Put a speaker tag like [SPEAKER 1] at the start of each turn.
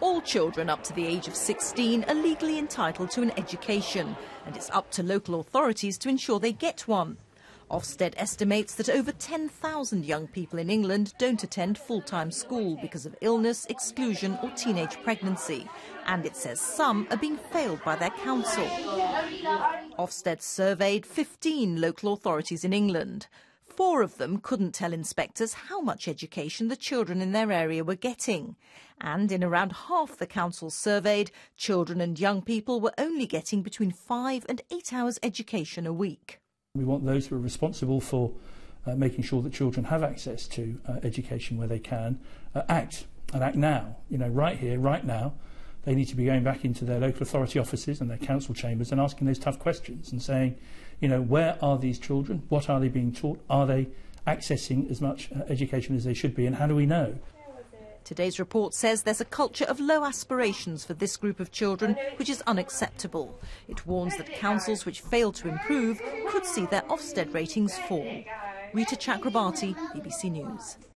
[SPEAKER 1] All children up to the age of 16 are legally entitled to an education, and it's up to local authorities to ensure they get one. Ofsted estimates that over 10,000 young people in England don't attend full-time school because of illness, exclusion or teenage pregnancy. And it says some are being failed by their council. Ofsted surveyed 15 local authorities in England. Four of them couldn't tell inspectors how much education the children in their area were getting. And in around half the councils surveyed, children and young people were only getting between five and eight hours education a week.
[SPEAKER 2] We want those who are responsible for uh, making sure that children have access to uh, education where they can uh, act and act now. You know, right here, right now. They need to be going back into their local authority offices and their council chambers and asking those tough questions and saying, you know, where are these children? What are they being taught? Are they accessing as much uh, education as they should be? And how do we know?
[SPEAKER 1] Today's report says there's a culture of low aspirations for this group of children, which is unacceptable. It warns that councils which fail to improve could see their Ofsted ratings fall. Rita Chakrabarti, BBC News.